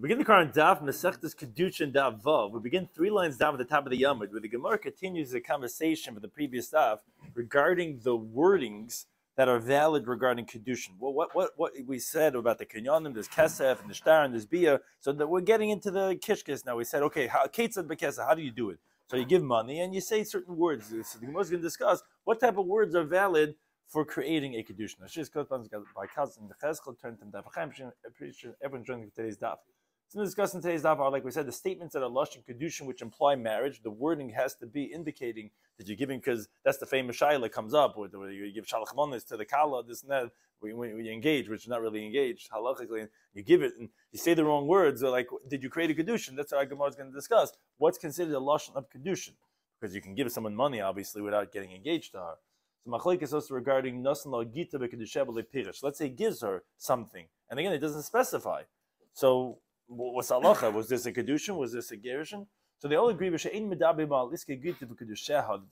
We begin the current daf Masechtas Kedushin Daf Vav. We begin three lines down at the top of the Yamud, where the Gemara continues the conversation with the previous daf regarding the wordings that are valid regarding Kedushin. Well, what, what, what we said about the Kinyanim, there's Kesef, and the Shtar, and there's Bia, so that we're getting into the Kishkis now. We said, okay, how, how do you do it? So you give money and you say certain words. So the Gemara is going to discuss what type of words are valid for creating a kedushin. By cousin the cheskel turned to everyone joining today's daf. So discussing today's daf like we said the statements that are lush and kedushin which imply marriage. The wording has to be indicating that you're giving because that's the famous shaila comes up where, you give shalach to the kala this and that when, you engage, which is not really engaged halachically, and you give it and you say the wrong words. Or like, did you create a kedushin? That's what Gemara is going to discuss. What's considered a lashon of kedushin? Because you can give someone money obviously without getting engaged to her. So Machlik is also regarding Nasan Gita Pirish. Let's say he gives her something. And again, it doesn't specify. So what's halacha? Was this a Kedushin? Was this a Gerushin? So they all agree that the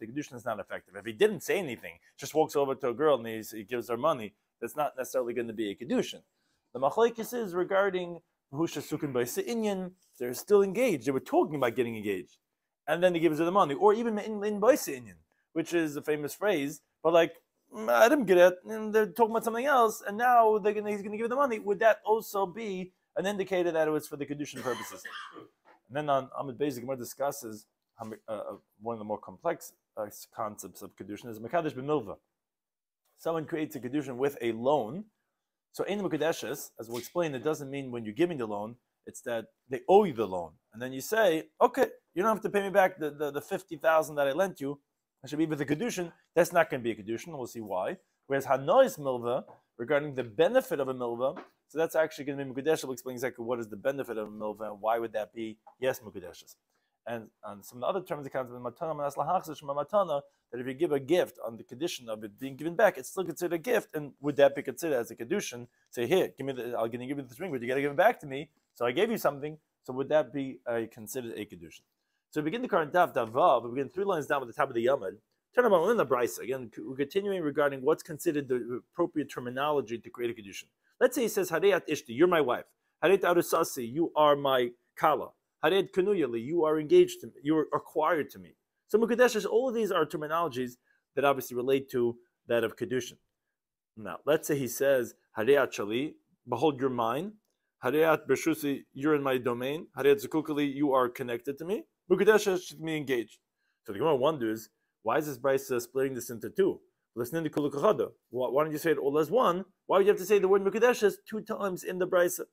Kedushin is not effective. If he didn't say anything, just walks over to a girl and he gives her money, that's not necessarily going to be a Kedushin. The Machlaikis is regarding Husha Sukin by Inyan, they're still engaged. They were talking about getting engaged. And then he gives her the money. Or even in, in Inyan, which is a famous phrase but like mm, I didn't get it, and they're talking about something else, and now they're gonna, he's going to give her the money. Would that also be an indicator that it was for the condition purposes? And then on amud beis, more discusses uh, uh, one of the more complex uh, concepts of kedushin is mekadesh b'milva. Someone creates a kedushin with a loan. So ein mekadeshes, as we'll explain, it doesn't mean when you're giving the loan. It's that they owe you the loan, and then you say, okay, you don't have to pay me back the, the, the fifty thousand that I lent you I should be with the kedushin. That's not going to be a kedushin. We'll see why. Whereas hanois milva, regarding the benefit of a milva, so that's actually going to be mukadesh. We'll explain exactly what is the benefit of a milva and why would that be yes mukadeshes. And on some of the other terms, it comes with matana matana that if you give a gift on the condition of it being given back, it's still considered a gift. And would that be considered as a kedushin? Say here, give me the, to give you this ring, but you got to give it back to me. So I gave you something. So would that be considered a kedushin? So we begin the current daf davav. We begin three lines down at the top of the yamad. Turn about in the brisa again. We're continuing regarding what's considered the appropriate terminology to create a kedushin. Let's say he says Hareyat Ishti, you're my wife. Hareyat Arusasi, you are my kala. Hareyat Kanuyali, you are engaged to me. You are acquired to me. So Mukadesh all of these are terminologies that obviously relate to that of kedushin. Now, let's say he says Hareyat Shali, behold, you're mine. Hareyat Beshusi, you're in my domain. Hareyat Zakukali, you are connected to me. Mukadesha should be engaged. So the Gemara wonders, why is this Brisa splitting this into two? Listening to Kulukachada. Why don't you say it all as one? Why would you have to say the word Mukadeshes two times in the Brisa?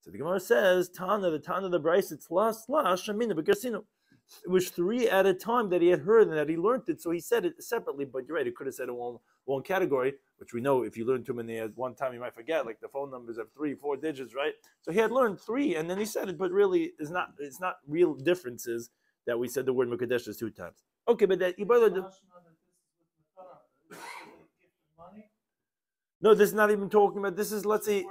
So the Gemara says, Tana, the Tana of the Brisa, it's la slash Shamina Bekasino. It was three at a time that he had heard and that he learned it, so he said it separately, but you're right, he could have said it one, one category, which we know if you learn too many at one time, you might forget, like the phone numbers have three, four digits, right? So he had learned three, and then he said it, but really, it's not, it's not real differences that we said the word Mukadesh two times. Okay, but that No, this is not even talking about. This is let's say.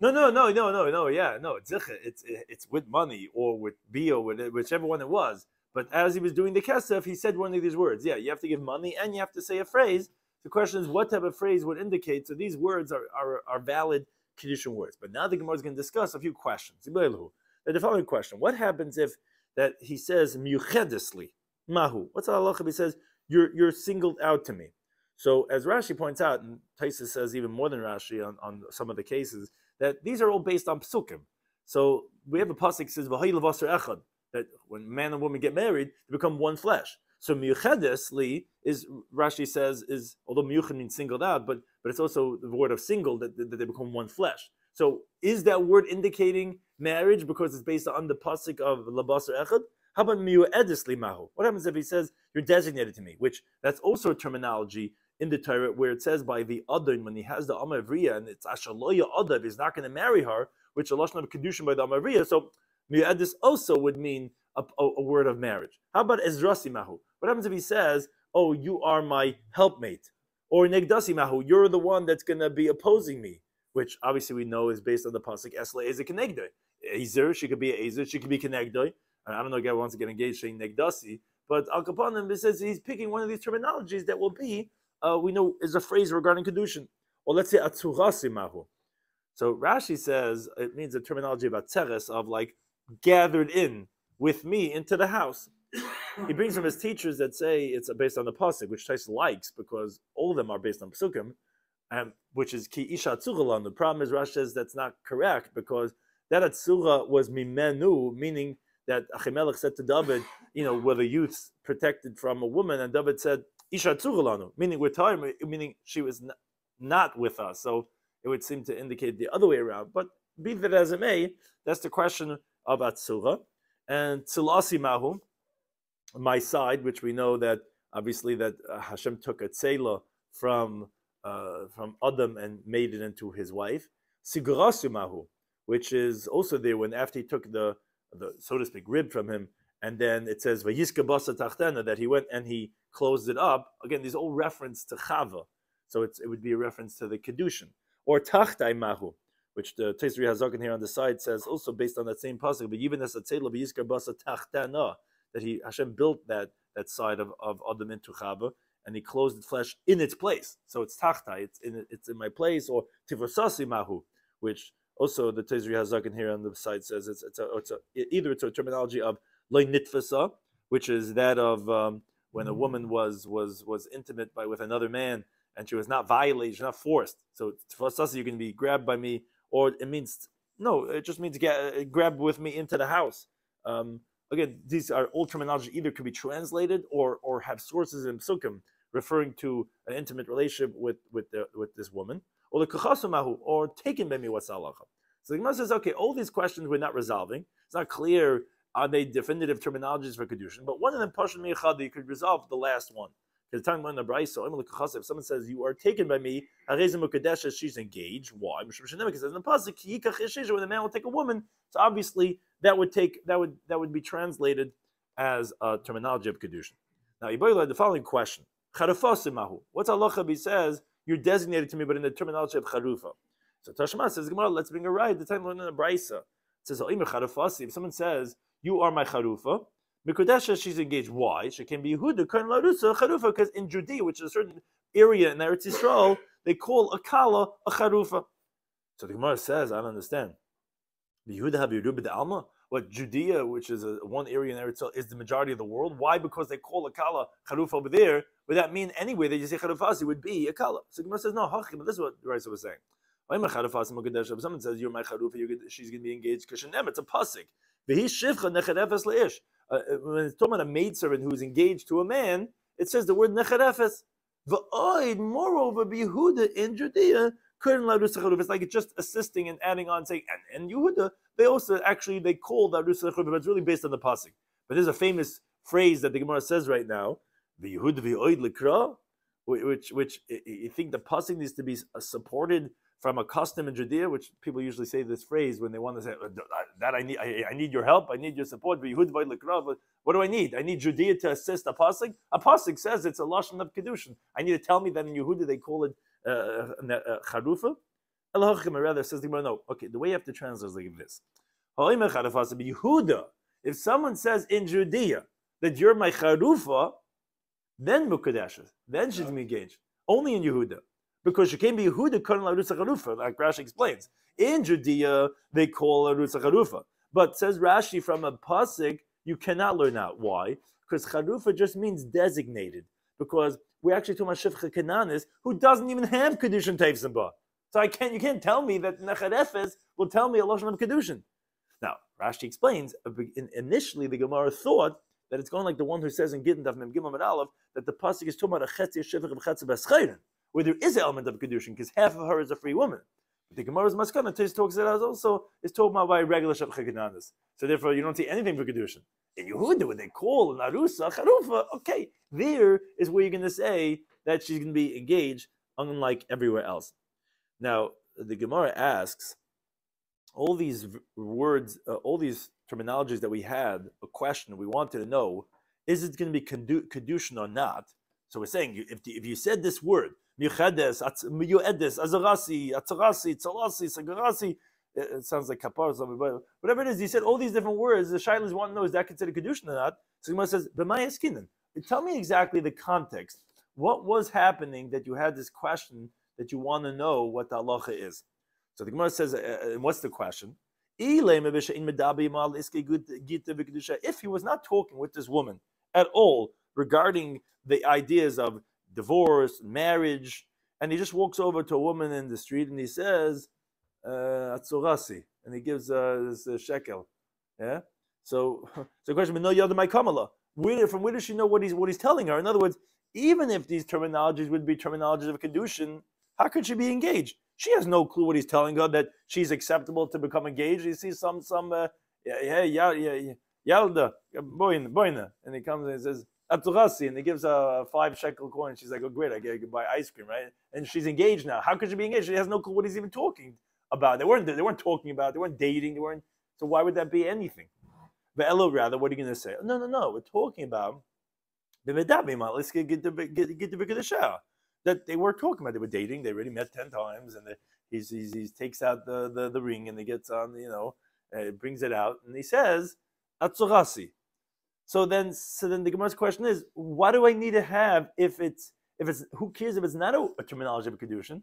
No, no, no, no, no, no. Yeah, no. It's it's it's with money or with bio, with whichever one it was. But as he was doing the kesef, he said one of these words. Yeah, you have to give money and you have to say a phrase. The question is, what type of phrase would indicate? So these words are are, are valid condition words. But now the Gemara is going to discuss a few questions. The following question: What happens if that he says miyuchedesli mahu. What's halacha? He says you're you're singled out to me. So as Rashi points out, and Taisa says even more than Rashi on, on some of the cases, that these are all based on psukim. So we have a pasuk says echad that when man and woman get married, they become one flesh. So miyuchedesli is Rashi says is although miyuched means singled out, but but it's also the word of single that, that they become one flesh. So is that word indicating marriage because it's based on the pasuk of labasar echad? How about miu'edis limahu? What happens if he says you're designated to me? Which that's also a terminology in the Torah where it says by the adon when he has the amavriya and it's ashaloya adav he's not going to marry her, which a lashon of kedushin by the amavriya. So miu'edis also would mean a, a, a, word of marriage. How about ezrasi mahu? What happens if he says, "Oh, you are my helpmate," or negdasi mahu? You're the one that's going to be opposing me which obviously we know is based on the pasuk Esla Eze Kenegdoi. Ezer, she could be Ezer, she could be Kenegdoi. I don't know, if guy wants to get engaged saying Negdasi, but Al Kapanim says he's picking one of these terminologies that will be, uh, we know, is a phrase regarding Kedushin. Or let's say Atzurasi Mahu. So Rashi says it means a terminology about tzeres of like gathered in with me into the house. he brings from his teachers that say it's based on the pasuk, which Tais likes because all of them are based on psukim, um, which is ki isha tzuralon. The problem is Rashi says that's not correct because that atzura was mimenu, meaning that Achimelech said to David, you know, were the youths protected from a woman, and David said isha tzuralanu, meaning we're tired, meaning she was not with us. So it would seem to indicate the other way around. But be that as it may, that's the question of atzura and tzilasi mahu my side, which we know that obviously that uh, Hashem took a tzela from uh, from Adam and made it into his wife. Sigurasumahu, which is also there when after he took the the so to speak rib from him, and then it says that he went and he closed it up. Again, these all reference to Chava, so it would be a reference to the kedushin or tachtai mahu. Which the Tesri Hazakin here on the side says also based on that same pasuk, but even as a tzela vayiska basa tachtana, that he Hashem built that that side of, of Adam into Chava, and he closed the flesh in its place. So it's tachta, it's in it's in my place, or tivosasi mahu, which also the Tezri Hazakin here on the side says it's, it's, a, it's a, either it's a terminology of loy nitfasa, which is that of um, when a woman was was was intimate by with another man and she was not violated, she's not forced. So tivosasi, you can be grabbed by me, or it means no, it just means get uh, grab with me into the house. Um, again, these are old terminology either could be translated or or have sources in psukim referring to an intimate relationship with with the, with this woman, or the kachasumahu, or taken by me what's So the Gemara says, okay, all these questions we're not resolving. It's not clear are they definitive terminologies for kedushin, but one of them pashon meichad you could resolve the last one. Because time brayso, if someone says you are taken by me, she's engaged. Why? Because in the pasuk, when the man will take a woman, so obviously that would take that would that would be translated as a terminology of kedushin. Now, had the following question. What's Allah He says you're designated to me, but in the terminology of charufa. So Tashma says, Gemara, let's bring a right. The time we're in the brisa. Says, If someone says you are my charufa, Mikudesha, she's engaged. Why? She can be Yehuda, Kern Larusa, Charufa, because in Judea, which is a certain area in Eretz Yisrael, they call a kala a charufa. So the Gemara says, I don't understand. Yehuda have Yeruba Alma? What Judea, which is a, one area in Eretz Yisrael, is the majority of the world? Why? Because they call a kala charufa over there. Would that mean anyway that you say charufasi would be a kala? So Gemara says, no, hachim, this is what the Raisa was saying. If someone says you're my charufa, she's going to be engaged. Because it's a pasik. Uh, uh, when it's talking about a maidservant who's engaged to a man, it says the word necharefes. V'oid, moreover, Yehuda in Judea couldn't let It's like it's just assisting and adding on, saying, and, and Yehuda, they also actually they call that Rusa but it's really based on the pasuk. But there's a famous phrase that the Gemara says right now, V'Yehuda which which you think the pasuk needs to be supported from a custom in Judea, which people usually say this phrase when they want to say uh, that I need, I, I need your help, I need your support. But what do I need? I need Judea to assist a pasuk. A pasuk says it's a lashon of kedushin. I need to tell me that in Yehuda they call it uh, uh, charufa. Uh, rather says the no. Okay, the way you have to translate is like this. Yehuda. If someone says in Judea that you're my charufa, then mukadeshes, then she's engaged. Only in Yehuda because she came be Yehuda Larutza Charufa, like Rashi explains. In Judea, they call Larutza Charufa. But says Rashi from a pasuk, you cannot learn out. Why? Because Charufa just means designated. Because we're actually talking about Shifcha Kananis, who doesn't even have Kedushin Teivsimba. So I can't, you can't tell me that Necharefes will tell me a Lashon of Kedushin. Now, Rashi explains, initially the Gemara thought that it's going like the one who says in Gittin Daf Mem Gimel Aleph that the pasuk is talking about a Chetzi Shifcha B'Chetzi where there is an element of kedushin because half of her is a free woman. The Gemara's maskana talks as also is told about by regular shabchaginanis. So therefore, you don't see anything for kedushin. In Yehuda, when they call an arusa charufa, okay, there is where you're going to say that she's going to be engaged, unlike everywhere else. Now, the Gemara asks, all these words, uh, all these terminologies that we had, a question we wanted to know, is it going to be kedushin or not? So we're saying if, if you said this word, Michedes, Miyuedes, Azarasi, Atzarasi, Tzalasi, Sagarasi. It sounds like kapar but whatever it is, he said all these different words. The Shilas want to know is that considered Kedushin or not? So Gemara says, B'mayaskinan. Tell me exactly the context. What was happening that you had this question that you want to know what the halacha is? So the Gemara says, uh, uh, what's the question? If he was not talking with this woman at all regarding the ideas of divorce, marriage, and he just walks over to a woman in the street and he says, uh, and he gives uh, this uh, shekel. Yeah? So, so the question, no yada my kamala. Where, from where does she know what he's what he's telling her? In other words, even if these terminologies would be terminologies of kedushin, how could she be engaged? She has no clue what he's telling her that she's acceptable to become engaged. You see some some uh, yeah yeah yeah yalda boina boina, and he comes and he says Aturasi, and he gives a five shekel coin. She's like, oh great, I get buy ice cream, right? And she's engaged now. How could she be engaged? She has no clue what he's even talking about. They weren't they weren't talking about. They weren't dating. They weren't. So why would that be anything? But Elo, rather, what are you going to say? No, no, no. We're talking about the Let's get get the get, get the big of the shower that they were talking about. They were dating. They already met ten times, and he's, he's, he takes out the, the, the ring and he gets on, you know, uh, brings it out, and he says, "Atzurasi." So then, so then the Gemara's question is, what do I need to have if it's if it's who cares if it's not a, a terminology of a kedushin,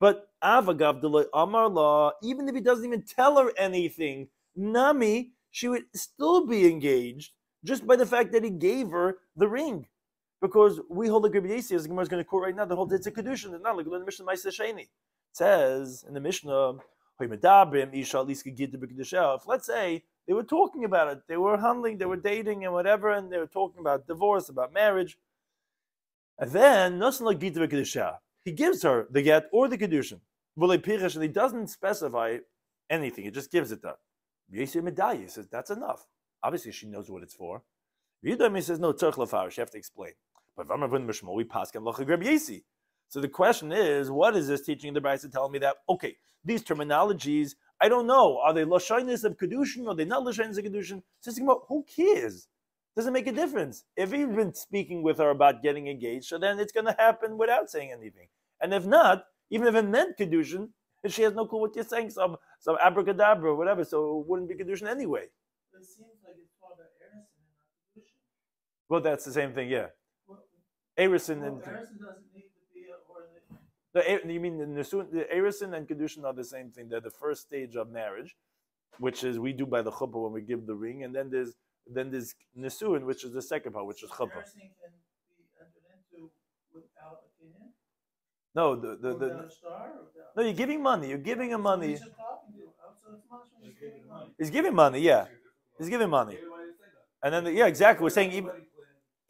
but avagav amar law, even if he doesn't even tell her anything, nami, she would still be engaged just by the fact that he gave her the ring. Because we hold the Rabbi as the Gemara is going to quote right now, the whole it's a kedushin. It's not like the Mishnah Ma'aseh says in the Mishnah, if let's say they were talking about it, they were handling, they were dating and whatever, and they were talking about divorce, about marriage, and then he gives her the get or the kedushin, and he doesn't specify anything. He just gives it to her. He says that's enough. Obviously, she knows what it's for. Yudami says no tzarch lafarish. You have to explain. But Vamavun Mishmo, we pass yesi. So the question is, what is this teaching the Brisa telling me that, okay, these terminologies, I don't know, are they Lashainis of Kedushin or are they not Lashainis of Kedushin? So about, who cares? Doesn't make a difference. If he's been speaking with her about getting engaged, so then it's going to happen without saying anything. And if not, even if it meant Kedushin, she has no clue what you're saying, some, some abracadabra or whatever, so it wouldn't be Kedushin anyway. It seems like it's called Erison and not Kedushin. Well, that's the same thing, yeah. Arison and the, you mean the Nisun, the Arison and Kedushin are the same thing. They're the first stage of marriage, which is we do by the chuppah when we give the ring, and then there's then there's Nisuin, which is the second part, which is chuppah. No, the the, the no, you're giving money. You're giving him money. He's giving money. Yeah, he's giving money. And then the, yeah, exactly. We're saying even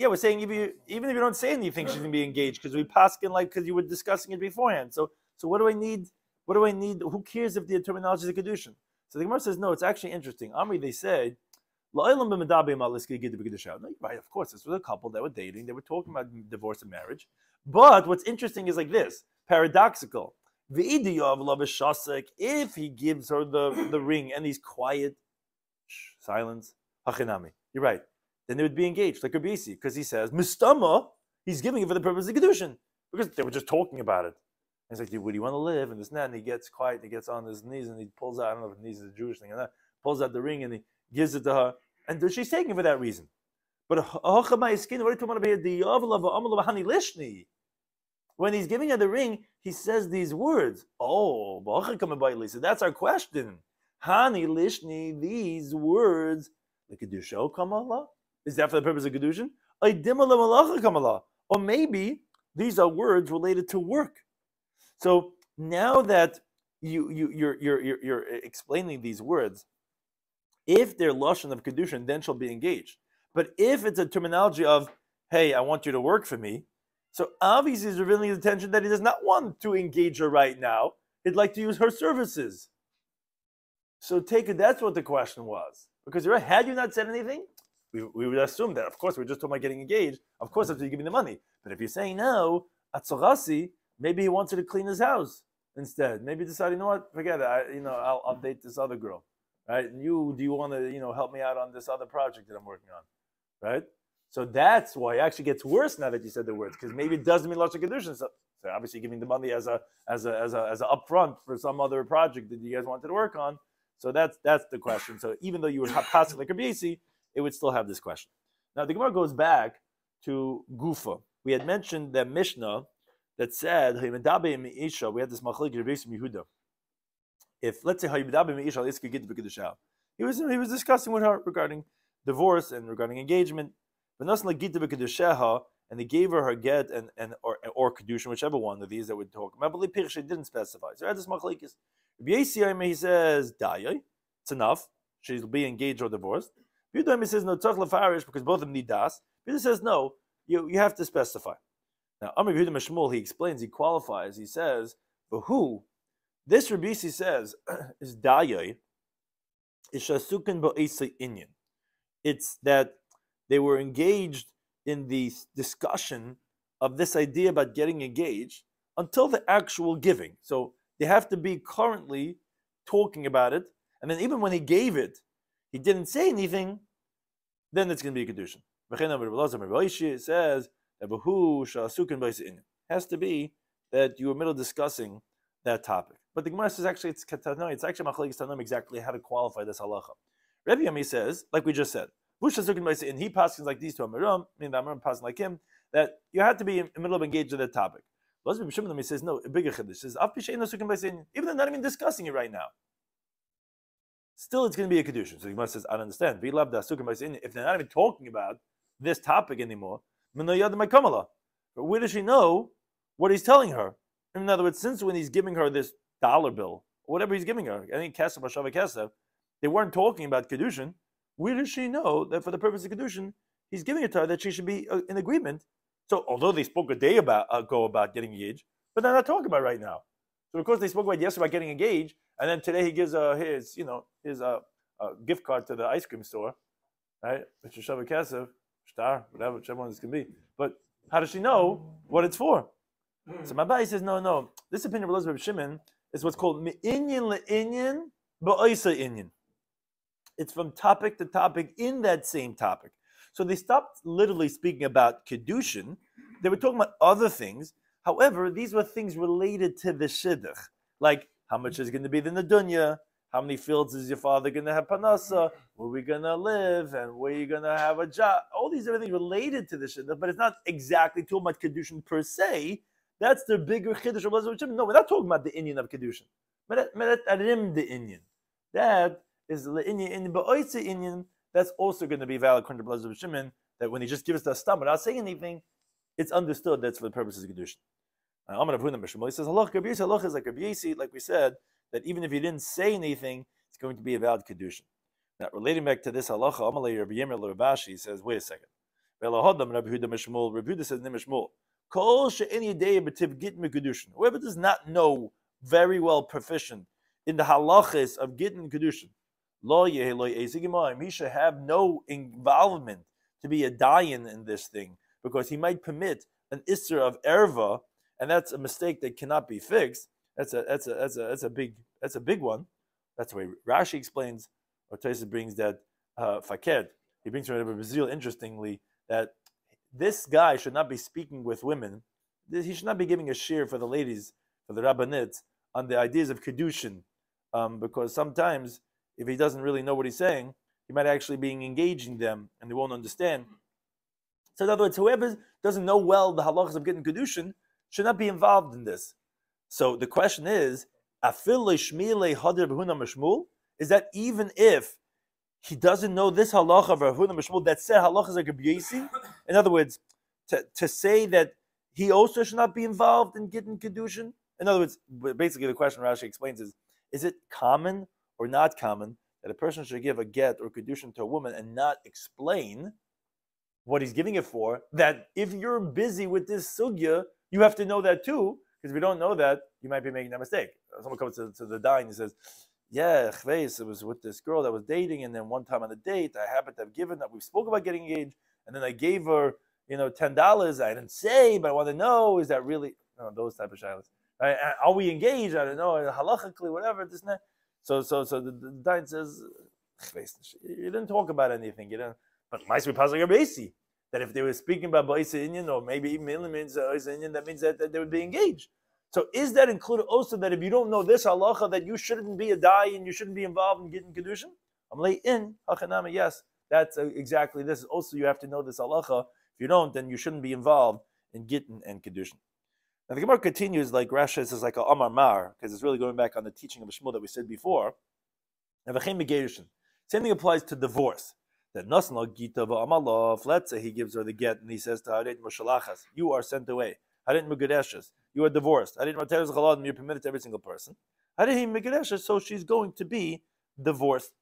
yeah, we're saying if you, even if you don't say anything, she's gonna be engaged because we pass in like because you were discussing it beforehand. So so what do I need? What do I need? Who cares if the terminology is a kedushin? So the Gemara says no. It's actually interesting. Amri they said. Right, of course, this was a couple that were dating. They were talking about divorce and marriage. But what's interesting is like this paradoxical. If he gives her the, the ring and he's quiet, shh, silence, You're right then they would be engaged, like Abisi, because he says, Mistama, he's giving it for the purpose of Kedushin, because they were just talking about it. And he's like, where do you want to live? And this and that, and he gets quiet, and he gets on his knees, and he pulls out, I don't know if knees is a Jewish thing or not, pulls out the ring, and he gives it to her, and she's taking it for that reason. But when he's giving her the ring, he says these words. Oh, so that's our question. Hani lishni, these words, the kedusha oh, kamala. Is that for the purpose of Kedushin? Or maybe these are words related to work. So now that you, you, you're, you're, you're, you're explaining these words, if they're Lashon of Kedushin, then she'll be engaged. But if it's a terminology of, hey, I want you to work for me, so obviously he's revealing his intention that he does not want to engage her right now. He'd like to use her services. So take it, that's what the question was. Because had you not said anything, we, we would assume that, of course, we're just talking about getting engaged. Of course, after you give me the money. But if you're saying no, Atzorasi, maybe he wants you to clean his house instead. Maybe decide, you know what, forget it. I, you know, I'll update this other girl, right? And you, do you want to, you know, help me out on this other project that I'm working on, right? So that's why it actually gets worse now that you said the words, because maybe it doesn't mean lots of conditions. So, so obviously, giving the money as a as a as a as an upfront for some other project that you guys wanted to work on. So that's that's the question. So even though you have passed like a it would still have this question. Now the Gemara goes back to Gufa. We had mentioned that Mishnah that said we had this Yehuda. if let's say B'Kedushav. He was he was discussing with her regarding divorce and regarding engagement. But and he gave her her get and and or or kedushin, whichever one of these that would talk. But Pirche didn't specify. So this machlekes. He says dayay, it's enough. She'll be engaged or divorced. Yudaim says no tzach lefarish because both of them need das. Peter says no, you you have to specify. Now Amr Yehuda Mashmul he explains, he qualifies, he says, but who? This Rabisi says is dayay is shasukin ba'isa inyan. It's that they were engaged in the discussion of this idea about getting engaged until the actual giving. So they have to be currently talking about it. And then even when he gave it, he didn't say anything, then it's going to be a Kedushin. Says that has to be that you were middle discussing that topic. But the Gemara says actually it's katanoy. It's actually exactly how to qualify this halacha. Rabbi Yami says, like we just said, and he passes like these to Amiram, meaning the Amiram passing like him, that you had to be in the middle of engaged with that topic. He says, no, bigger chiddush. says, even though not even discussing it right now. Still, it's going to be a kedushin. So the Gemara says, I don't understand. If they're not even talking about this topic anymore, but where does she know what he's telling her? In other words, since when he's giving her this dollar bill, whatever he's giving her, any kesef, bashava kesef, they weren't talking about kedushin. Where does she know that for the purpose of kedushin, he's giving it to her that she should be uh, in agreement? So, although they spoke a day about, ago about getting engaged, but they're not talking about right now. So, of course, they spoke about yesterday about getting engaged, and then today he gives uh, his, you know, his uh, uh, gift card to the ice cream store, right? Mr. Shabbat Kesef, star, whatever, whichever one this can be. But how does she know what it's for? So my buddy says, no, no. This opinion of Elizabeth Shimon is what's called me'inyan le'inyan ba'isa inyan. It's from topic to topic in that same topic. So they stopped literally speaking about kedushin. They were talking about other things. However, these were things related to the shidduch, like how much is going to be in the nadunya, how many fields is your father going to have panasa? Where are we going to live? And where are you going to have a job? All these everything related to the shidduch, but it's not exactly too much kedushin per se. That's the bigger chiddush of No, we're not talking about the Indian of kedushin. Meret the Indian. That is the Indian in the Indian. That's also going to be valid according to Blazer Shimon. That when he just gives us the stam without saying anything, it's understood that's for the purposes of kedushin. Amar says, halach is like Rabbi like we said, that even if he didn't say anything, it's going to be a valid kedushin. Now, relating back to this halacha, Amalei Rabbi Yemer says, wait a second. Rabbi Huda says, kedushin. Whoever does not know very well proficient in the halachas of gittin kedushin, he should have no involvement to be a dayan in this thing because he might permit an isser of erva and that's a mistake that cannot be fixed. That's a that's a that's a that's a big that's a big one. That's the way Rashi explains, or Taisa brings that uh, Faked. He brings from Brazil interestingly that this guy should not be speaking with women. He should not be giving a share for the ladies, for the rabbanit, on the ideas of kedushin, um, because sometimes if he doesn't really know what he's saying, he might actually be engaging them and they won't understand. So in other words, whoever doesn't know well the halachas of getting kedushin, should not be involved in this. So the question is, is that even if he doesn't know this halacha of Rahuna Mishmul that said halacha is like a In other words, to, to say that he also should not be involved in getting kedushin. In other words, basically the question Rashi explains is: Is it common or not common that a person should give a get or kedushin to a woman and not explain what he's giving it for? That if you're busy with this sugya, you have to know that too, because if you don't know that, you might be making that mistake. Someone comes to, to the dying and says, yeah, it was with this girl that was dating, and then one time on the date, I happened to have given that we spoke about getting engaged, and then I gave her, you know, ten dollars. I didn't say, but I want to know, is that really those type of shilas? Are we engaged? I don't know, halachically, whatever. This and that. So, so, so the, the dying says, you didn't talk about anything. You didn't. But might be a basi that if they were speaking about Ba'isa Indian or maybe even means uh, Indian, that means that, that, they would be engaged. So is that included also that if you don't know this halacha that you shouldn't be a dai and you shouldn't be involved in getting kedushin? Late in hachanama. Yes, that's uh, exactly this. Also, you have to know this halacha. If you don't, then you shouldn't be involved in getting and kedushin. Now the Gemara continues like Rashi says is like a Amar Mar, because it's really going back on the teaching of Shmuel that we said before. Same thing applies to divorce. That nasna gita v'amalov. Let's say he gives her the get and he says to Harit Moshalachas, you are sent away. Harit Megudeshes, you are divorced. Harit Materes Chaladim, you're permitted to every single person. Harit Megudeshes, so she's going to be divorced.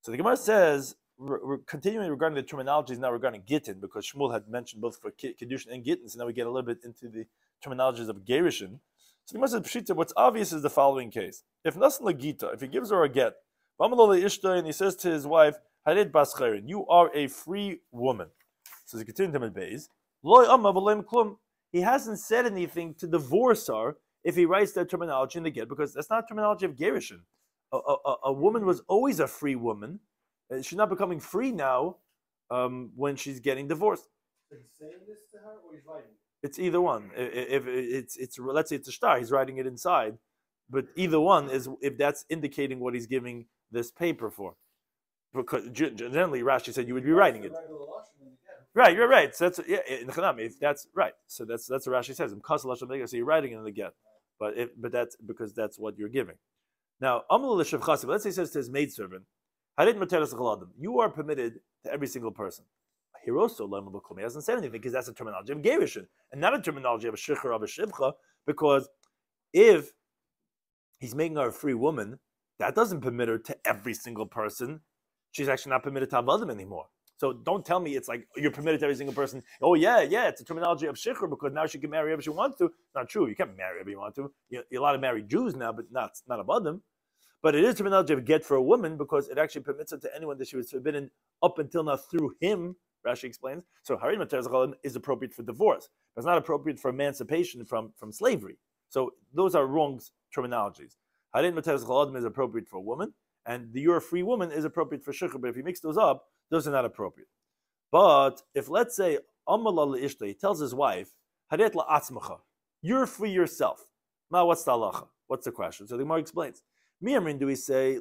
So the Gemara says, we're, continuing regarding the terminologies now regarding Gittin, because Shmuel had mentioned both for Kedushin and Gittin, so now we get a little bit into the terminologies of Gerishin. So the Gemara says, what's obvious is the following case. If Nasan Lagita, if he gives her a get, and he says to his wife, Harid you are a free woman. So he continues to Beis. He hasn't said anything to divorce her if he writes that terminology in the get, because that's not terminology of Gerishin. A, a, a, woman was always a free woman. Uh, she's not becoming free now um, when she's getting divorced. So saying this to her or he's writing It's either one. If it's it's let's say it's a star, he's writing it inside, but either one is if that's indicating what he's giving this paper for. Because generally, Rashi said you would be writing it. Right, you're right. So that's yeah, in Chanami, if that's right. So that's that's what Rashi says. So you're writing it in the get, but if, but that's because that's what you're giving. Now, let's say he says to his maidservant, you are permitted to every single person. Hiroso he doesn't say anything because that's a terminology of Gerishin and not a terminology of a Shichar of a Shivcha, because if he's making her a free woman, that doesn't permit her to every single person. She's actually not permitted to have them anymore. So don't tell me it's like you're permitted to every single person. Oh yeah, yeah, it's a terminology of shikhr because now she can marry whoever she wants to. Not true. You can't marry whoever you want to. You're, you're allowed to marry Jews now, but not not above them. But it is terminology of get for a woman because it actually permits her to anyone that she was forbidden up until now through him. Rashi explains. So harim is appropriate for divorce, it's not appropriate for emancipation from from slavery. So those are wrong terminologies. Chaladim is appropriate for a woman, and the you're a free woman is appropriate for shikha. But if you mix those up, those are not appropriate. But if let's say Amalal Ishta, he tells his wife, Haret La'atzmacha, you're free yourself. Ma, what's the halacha? What's the question? So the Gemara explains. Miyamrin, do we say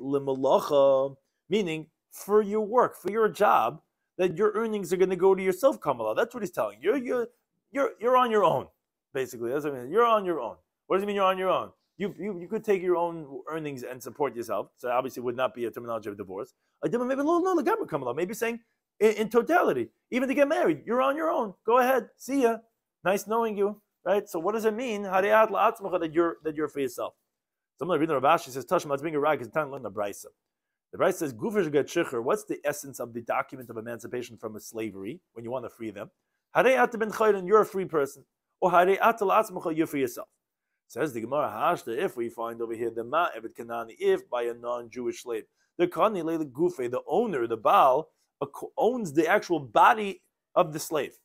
meaning for your work, for your job, that your earnings are going to go to yourself, Kamala. That's what he's telling you. You're, you're, you're, you're on your own, basically. That's what I mean. You're on your own. What does it mean you're on your own? You, you, you could take your own earnings and support yourself. So obviously would not be a terminology of divorce. I did maybe no no the come along. maybe saying in, in, totality, even to get married, you're on your own. Go ahead. See ya. Nice knowing you. Right? So what does it mean? That you're that you're for yourself. Someone reading Rav Ashi says, Tashma, let's bring a rag because time learn the Brisa. The Brisa says, Gufish get shicher. What's the essence of the document of emancipation from a slavery when you want to free them? Hare ben and you're a free person. Or you're for yourself. Says the Gemara Hashta, if we find over here the Ma'evet Kanani, if by a non-Jewish slave, the Kani Leila Gufe, the owner, the Baal, owns the actual body of the slave.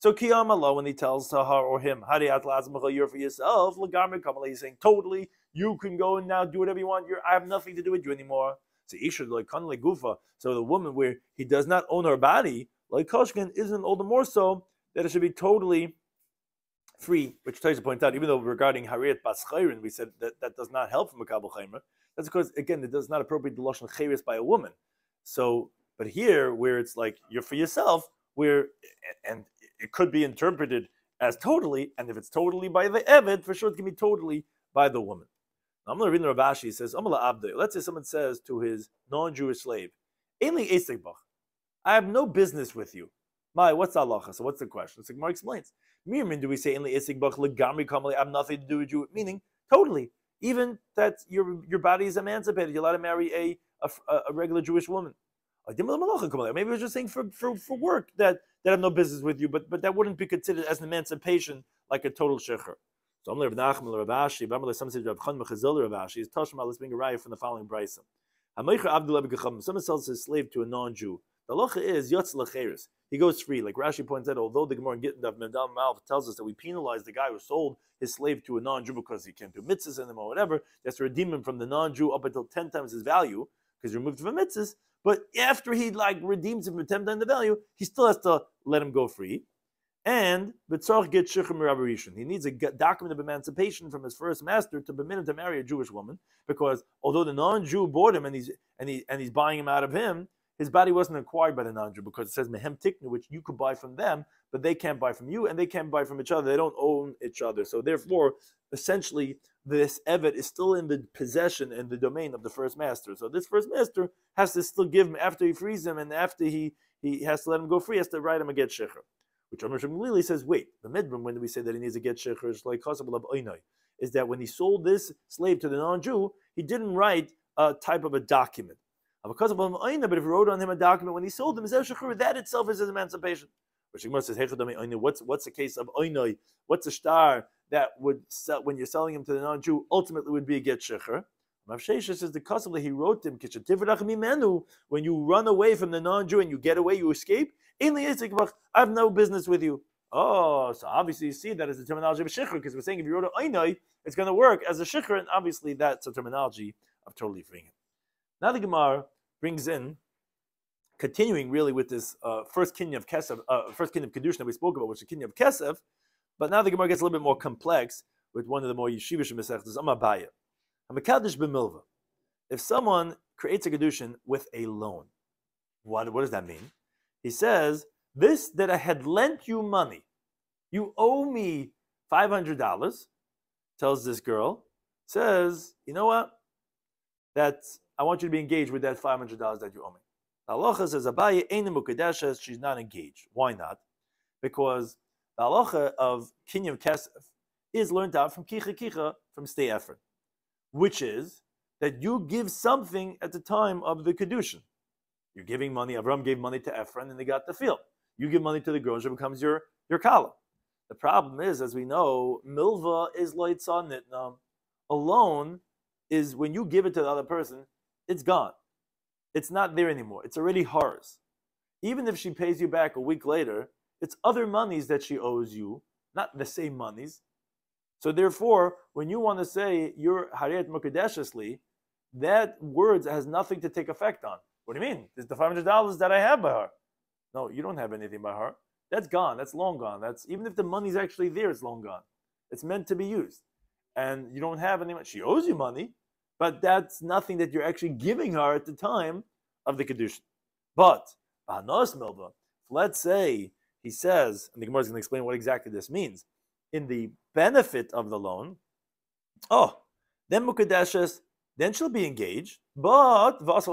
So Kiyam Allah, when he tells her or him, you're for yourself, he's saying, totally, you can go and now do whatever you want. You're, I have nothing to do with you anymore. So Isha like Gufa. So the woman where he does not own her body, like Koshkin, isn't all the more so that it should be totally free, which tries to point out, even though regarding Hariyat Bas we said that that does not help from a Kabul Chaymer, that's because, again, it does not appropriate the Lashon Chayris by a woman. So, but here, where it's like you're for yourself, where, and it could be interpreted as totally, and if it's totally by the Evid, for sure it can be totally by the woman. I'm going the Ravashi says, Let's say someone says to his non Jewish slave, I have no business with you. My, what's Allah? So what's the question? So Gemara explains. Mirmin, do we say in the isig bach legamri kamali? I have nothing to do with you. Meaning totally, even that your your body is emancipated. You're allowed to marry a a, a regular Jewish woman. Maybe it was just saying for, for, for work that that have no business with you, but but that wouldn't be considered as an emancipation like a total shecher. So I'm Rav Nachman Rav Ashi, some say Rav Chan Mechazil Rav Ashi is Tashma. Let's bring a raya from the following brisa. Someone sells his slave to a non-Jew. The halacha is yotz lecheres. He goes free. Like Rashi points out, although the Gemara in Gittin of Medam Malv tells us that we penalize the guy who sold his slave to a non-Jew because he can't do mitzvahs in or whatever, that's to redeem him from the non-Jew up until ten times his value because he removed from mitzvahs. But after he like redeems him for ten times the value, he still has to let him go free. And B'tzarch get shichem He needs a document of emancipation from his first master to permit him to marry a Jewish woman, because although the non-Jew bought him and he's and he and he's buying him out of him, his body wasn't acquired by the non-Jew because it says mehem tiknu, which you could buy from them, but they can't buy from you, and they can't buy from each other. They don't own each other. So therefore, essentially, this evet is still in the possession and the domain of the first master. So this first master has to still give him after he frees him, and after he he has to let him go free, he has to write him a get shecher. Which Amr Lili says, wait, the midram when we say that he needs a get shecher is like is that when he sold this slave to the non-Jew, he didn't write a type of a document. But if he wrote on him a document when he sold him, that itself is his emancipation. says, what's what's the case of oinoi? What's a star that would sell when you're selling him to the non-Jew ultimately would be a get shecher? Rav says the custom that he wrote him when you run away from the non-Jew and you get away, you escape. The I have no business with you. Oh, so obviously you see that as a terminology of a shikhr because we're saying if you wrote an it's going to work as a shikhr, and obviously that's a terminology of totally freeing him. Now the Gemara brings in, continuing really with this uh, first kinyan of Kesef, uh, first kinyan of Kedushin that we spoke about, which is the kinyan of Kesef, but now the Gemara gets a little bit more complex with one of the more yeshivish mesechtas, Amabaya. Hamakadish b'milva. If someone creates a Kedushin with a loan, what, what does that mean? He says, this that I had lent you money, you owe me $500, tells this girl, says, you know what? That I want you to be engaged with that $500 that you owe me. The halacha says, Abaye Mukadeshes, she's not engaged. Why not? Because the halacha of Kinyam Kesef is learned out from Kicha Kicha, from Sdei Efron, which is that you give something at the time of the Kedushin. You're giving money, Avram gave money to Ephron and they got the field. You give money to the grocer, it becomes your, your kala. The problem is, as we know, milva is loitzah nitnam. A loan is when you give it to the other person, it's gone. It's not there anymore. It's already hers. Even if she pays you back a week later, it's other monies that she owes you, not the same monies. So therefore, when you want to say you're Mukadeshesli, that word has nothing to take effect on. What do you mean? It's the five hundred dollars that I have by her. No, you don't have anything by her. That's gone. That's long gone. That's even if the money's actually there, it's long gone. It's meant to be used, and you don't have any. Money. She owes you money, but that's nothing that you're actually giving her at the time of the kedusha. But let's say he says, and the Gemara is going to explain what exactly this means. In the benefit of the loan, oh, then Mukadeshes, then she'll be engaged, but but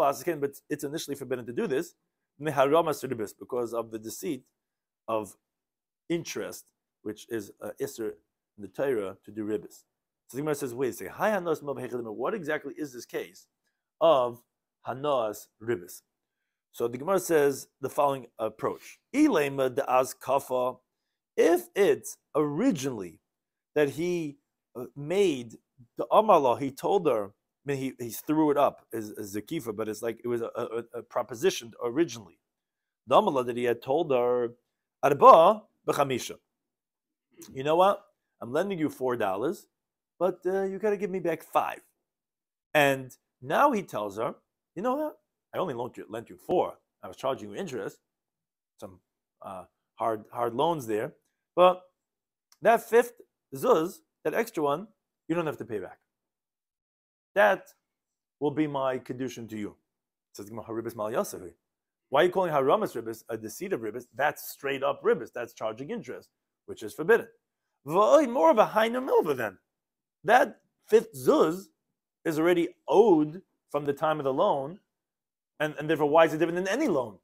it's initially forbidden to do this because of the deceit of interest, which is uh, Isser in the Torah to do ribis. So the Gemara says, wait a second, what exactly is this case of Hanas ribis? So the Gemara says the following approach. If it's originally that he uh, made the Amala, he told her, I mean, he, he threw it up as, as Zakifa, but it's like it was a, a, a proposition originally. The Amala that he had told her, Arba b'chamisha. You know what? I'm lending you four dollars, but uh, you got to give me back five. And now he tells her, you know what? I only lent you, lent you four. I was charging you interest, some uh, hard hard loans there, but that fifth zuz, that extra one, you don't have to pay back. That will be my condition to you. Says Mal Why are you calling Haramas ribis a deceit of ribis? That's straight up ribis. That's charging interest, which is forbidden. More of a Haina Milva then. That fifth zuz is already owed from the time of the loan, and, and therefore why is it different than any loan?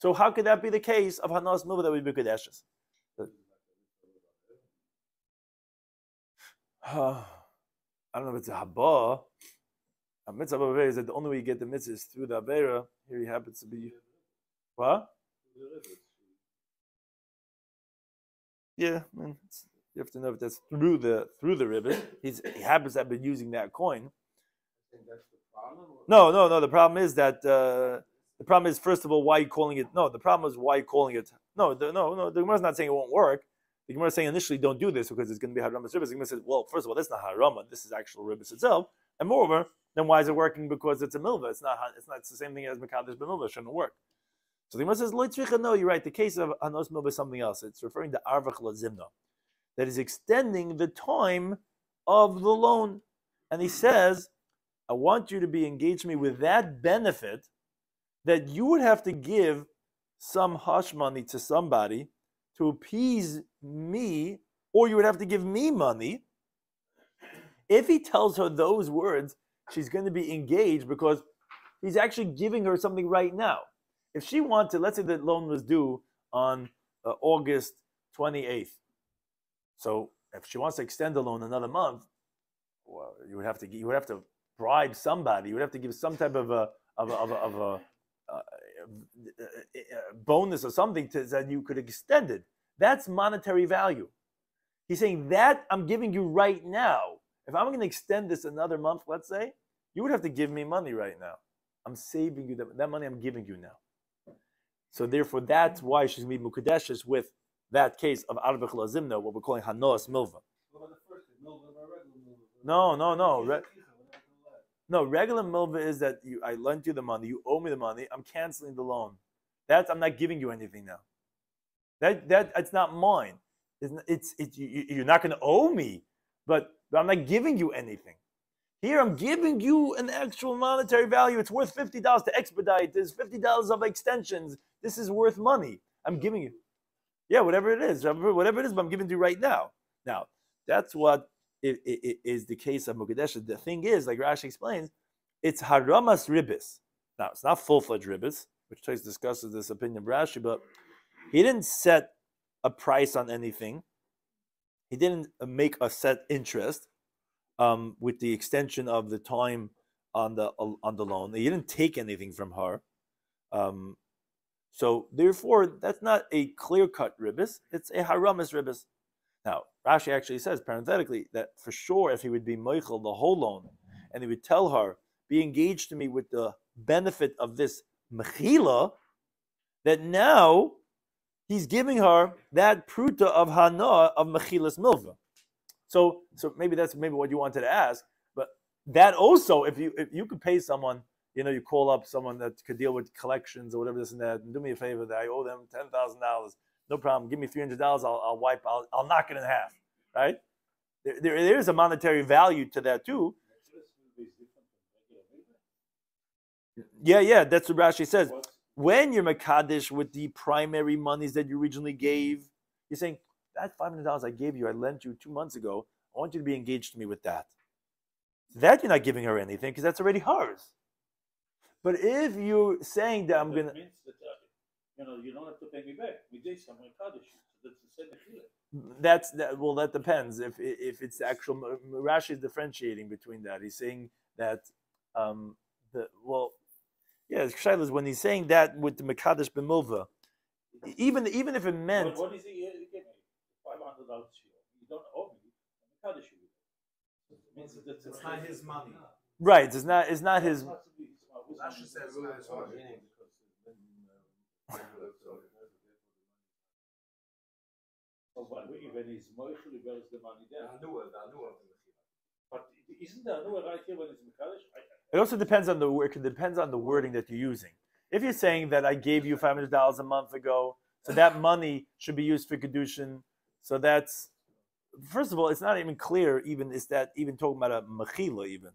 So how could that be the case of Hanas Milva that would be Kadeshes? Uh, I don't know if it's a haba. A mitzvah is that the only way you get the mitzvah is through the avera. Here he happens to be what? Yeah, man, you have to know if that's through the through the ribbon. He's he happens to have been using that coin. No, no, no. The problem is that uh, the problem is first of all why you calling it. No, the problem is why calling it. No, the, no, no. The Gemara is not saying it won't work. The Gemara is saying initially don't do this because it's going to be haramas ribbis. The Gemara says, well, first of all, that's not harama. This is actual ribbis itself. And moreover, then why is it working? Because it's a milva. It's not. It's not. It's the same thing as mekadosh b'milva. It shouldn't work. So the Gemara says, no, you're right. The case of anos milva is something else. It's referring to arvach lazimna, that is extending the time of the loan. And he says, I want you to be engaged me with that benefit that you would have to give some hush money to somebody to appease me, or you would have to give me money. If he tells her those words, she's going to be engaged because he's actually giving her something right now. If she wanted, let's say the loan was due on uh, August 28th. So if she wants to extend the loan another month, well, you would have to you would have to bribe somebody. You would have to give some type of a of a, of a, of a uh, uh, uh bonus or something to, that you could extend it. That's monetary value. He's saying that I'm giving you right now. If I'm going to extend this another month, let's say, you would have to give me money right now. I'm saving you that, that money I'm giving you now. So therefore, that's mm-hmm. why she's going to be mukadeshes with that case of arbech lazimna, what we're calling hanos milva. No, no, no. Re- no, regular milva is that you, I lent you the money, you owe me the money, I'm canceling the loan. That's I'm not giving you anything now. That that it's not mine. It's it's, it's you, you're not going to owe me, but, but I'm not giving you anything. Here I'm giving you an actual monetary value. It's worth fifty dollars to expedite. There's fifty dollars of extensions. This is worth money. I'm giving you. Yeah, whatever it is, whatever it is, but I'm giving to you right now. Now, that's what it, it, it is the case of Mukadesh. The thing is, like Rashi explains, it's haramas ribis. Now, it's not full-fledged ribis, which Tais discusses this opinion of Rashi, but he didn't set a price on anything. He didn't make a set interest um, with the extension of the time on the on the loan. He didn't take anything from her. Um, so therefore, that's not a clear-cut ribis. It's a haramis ribis. Now, Rashi actually says parenthetically that for sure, if he would be moichel the whole loan, and he would tell her, "Be engaged to me with the benefit of this mechila," that now he's giving her that pruta of hana of mechilas milva. So, so maybe that's maybe what you wanted to ask, but that also, if you if you could pay someone you know, you call up someone that could deal with collections or whatever this and that, and do me a favor that I owe them ten thousand dollars. No problem. Give me three hundred dollars. I'll, I'll wipe. I'll, I'll knock it in half. Right? There, there, there is a monetary value to that too. Yeah, yeah. That's what Rashi says. When you're Makadish with the primary monies that you originally gave, you're saying that five hundred dollars I gave you, I lent you two months ago. I want you to be engaged to me with that. That you're not giving her anything because that's already hers. But if you're saying that I'm gonna, means that, uh, you know, you don't have to pay me back. We did some kaddish. That's the same feeling. that's that. Well, that depends. If if it's actual Rashi is differentiating between that. He's saying that um, the well, yeah, Shaila is when he's saying that with the Mekadesh b'milva, even even if it meant. But what is he give me? Five hundred dollars. You don't owe me. I'm. It means that it's, It's not his money. Right. It's not. It's not his. Rashi says really it's hard. So when when he's moichel, he bears the money there. But isn't there no right here when it's Mekadesh? It also depends on the word. It depends on the wording that you're using. If you're saying that I gave you five hundred dollars a month ago, so that money should be used for kedushin, so that's first of all, it's not even clear. Even is that even talking about a mechila even.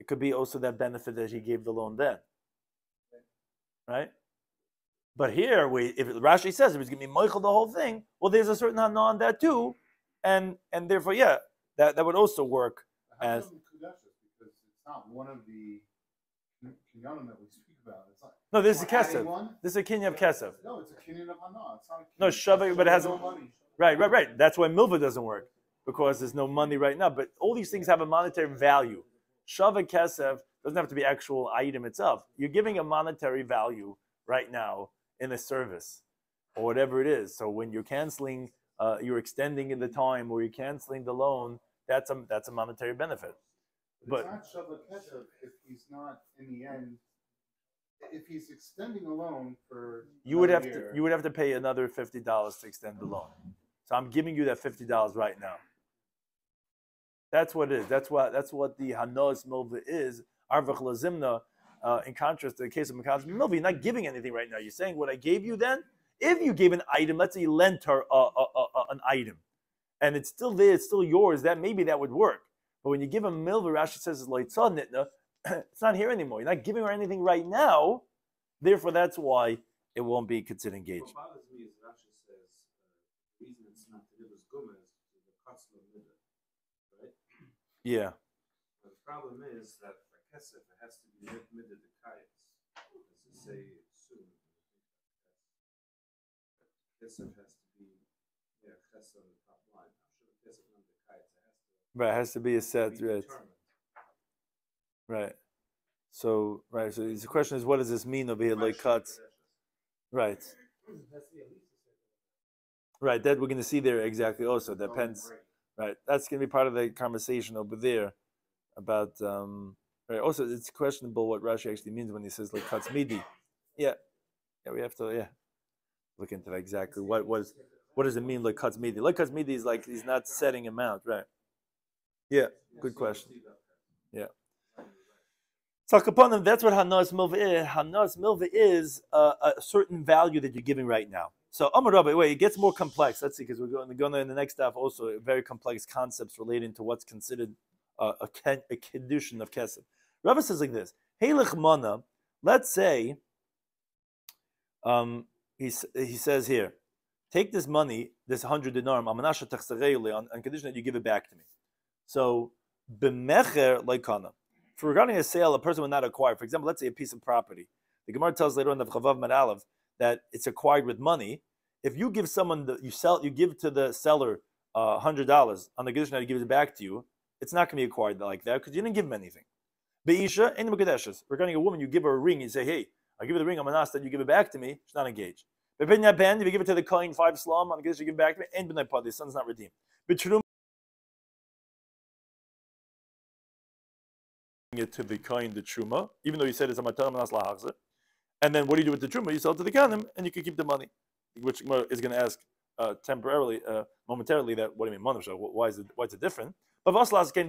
It could be also that benefit that he gave the loan then. Right? But here, we, if Rashi says if he's going to be moichel the whole thing, well, there's a certain hana on that too, and and therefore, yeah, that, that would also work as. Because it's not one of the kinyanim that we speak about. It's not, No, this is kesef. This is a kinyan of kesef. No, it's a kinyan of hana. It's not a No, kinyan. Shavah, but it has no a- money. Right, right, right. That's why milva doesn't work because there's no money right now. But all these things have a monetary value. Shava kesef doesn't have to be actual item itself. You're giving a monetary value right now in a service or whatever it is. So when you're canceling, uh, you're extending in the time or you're canceling the loan. That's a that's a monetary benefit. But But- it's not Shavla Kesef if he's not in the end. If he's extending a loan for You would have another to you would have to pay another fifty dollars to extend the loan. So I'm giving you that fifty dollars right now. That's what it is. That's what that's what the Hanos Milva is. Arvach Lazimna, uh, in contrast to the case of Mekadosh Milva, you're not giving anything right now. You're saying what I gave you then. If you gave an item, let's say you lent her uh, uh, uh, an item, and it's still there, it's still yours. That maybe that would work. But when you give a milva, Rashi says it's loitzah nitna, it's not here anymore. You're not giving her anything right now. Therefore, that's why it won't be considered engaged. What bothers me is Rashi says uh, the reason it's not Guma is the? Yeah. But the problem is that for Kesef it has to be Kayas, as you say soon. Kesef has to be yeah, Kesef on the top line. I'm sure Kesef on the Kayas it has to Right. It has to be a set. be Right. Right. So right. So the question is, what does this mean over here? Like cuts. Right. That's the Elisa said. Right. That we're going to see there exactly. Also depends. Right. That's going to be part of the conversation over there about. um Right. Also, it's questionable what Rashi actually means when he says like cuts midi. Yeah. Yeah. We have to. Yeah. Look into that exactly. What was. What does it mean like cuts midi? Like cuts midi is like he's not setting him out. Right. Yeah. Good question. Yeah. Right. Takapanim, that's what Hanas Milva is. Hanas Milva is uh, a certain value that you're giving right now. So Amar Rabbi, wait, it gets more complex. Let's see, because we're going to go in the next stuff also very complex concepts relating to what's considered uh, a, ken, a condition of kesed. Rabbi says like this: Heilich mana. Let's say, um, he he says here, take this money, this hundred dinarim, amanasha tachsareili, on on condition that you give it back to me. So b'mecher leikana for regarding a sale, a person would not acquire. For example, let's say a piece of property. The Gemara tells later on the Chavav Medalev that it's acquired with money. If you give someone the, you sell, you give to the seller uh, hundred dollars on the condition that he gives it back to you, it's not going to be acquired like that because you didn't give him anything. Be'isha and Mekadeshes. Regarding a woman, you give her a ring. You say, "Hey, I give you the ring. I'm an that you give it back to me." She's not engaged. If you give it to the coin five slum on the condition you give it back to me, and the son's not redeemed. It to the kind the truma, even though you said it's a matan manas lahachzer. And then what do you do with the truma? You sell it to the kanim, and you can keep the money, which is going to ask uh, temporarily, uh, momentarily. That what do you mean manavsha? Why is it why is it different? But.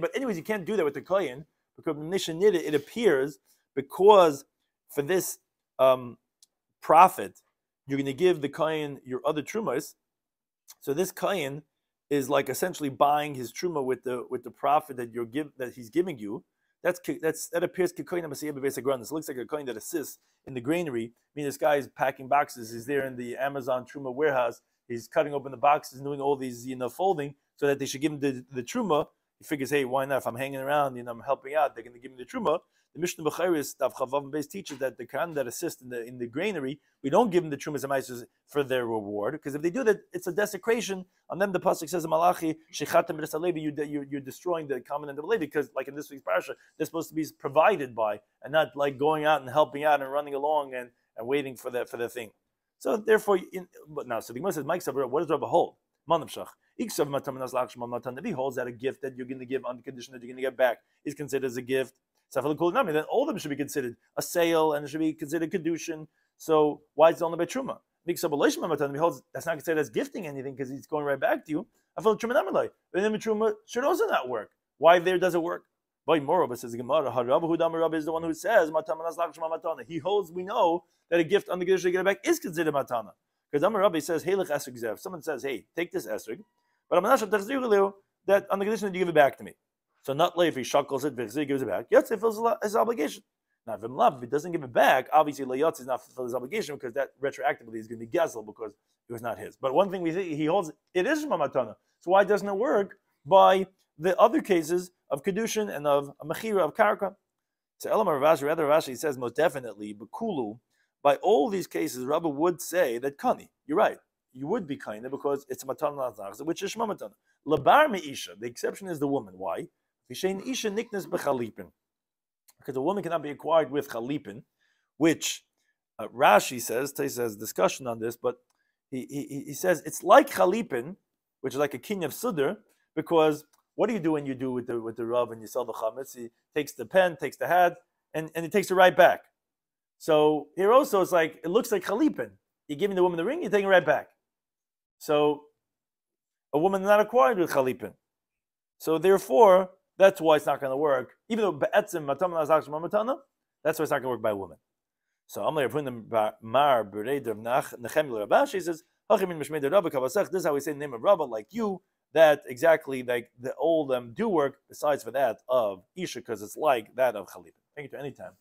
But anyways, you can't do that with the kohen because nishanida it appears because for this um, profit you're going to give the kohen your other trumas. So this kohen is like essentially buying his truma with the with the profit that you're give that he's giving you. That's that's that appears kikoin amasiyah b'beis hagranis. This looks like a coin that assists in the granary. I mean, this guy is packing boxes. He's there in the Amazon truma warehouse. He's cutting open the boxes, and doing all these you know folding, so that they should give him the, the truma. He figures, hey, why not? If I'm hanging around, you know, I'm helping out. They're going to give me the truma. The Mishnah B'chayris Daf Chavav base teaches that the kan that assist in the in the granary, we don't give them the trumas and ma'asos for their reward because if they do that, it's a desecration on them. The pasuk says Malachi, "Shechatem b'resalevi," you you're, you're destroying the covenant of Levi because, like in this week's parasha, they're supposed to be provided by and not like going out and helping out and running along and, and waiting for the for the thing. So therefore, in, but now so the Gemara says, Mike what does Rabbi hold? Manavshach. He holds that a gift that you're going to give on the condition that you're going to get back is considered as a gift, then all of them should be considered a sale and it should be considered kedushin. So why is it only by truma? He holds that's not considered as gifting anything because he's going right back to you. I feel truma. Then the truma should also not work. Why there does it work? By Morabah says the Gemara, is the one who says. He holds, we know that a gift on the condition to get it back is considered matana. Because Amar Rabbi says, hey, zev. Someone says, hey, take this esrig, but I'm not sure that on the condition that you give it back to me. So not if he shuckles it, Vizzi gives it back. Yotze fulfills his obligation. Now, if Imlav, if he doesn't give it back, obviously Layotze is not fulfill his obligation because that retroactively is going to be Gezel because it was not his. But one thing we see, he holds, it is Mamatana. So why doesn't it work by the other cases of Kedushin and of Mechira, of Karka? So Elamar Rashi, rather Rashi says most definitely, Bakulu, by all these cases, Rabbi would say that Kani, you're right, you would be kind because it's matan lazachza, which is shma matan. Labar meisha, the exception is the woman. Why? Isha bechalipin. Because a woman cannot be acquired with chalipin, which uh, Rashi says, Tais has discussion on this, but he, he, he says it's like chalipin, which is like a king of sudar, because what do you do when you do with the with the rav and you sell the chametz? He takes the pen, takes the hat, and, and he takes it right back. So here also it's like it looks like chalipin. You're giving the woman the ring, you're taking it right back. So a woman is not acquired with chalipin. So therefore, that's why it's not going to work. Even though be'etzim matam matana, that's why it's not going to work by a woman. So Mar Rav Ashi says. This is how we say the name of Rabba, like you. That exactly like the of them um, do work. Besides for that of Isha, because it's like that of Chalipin. Thank you to any time.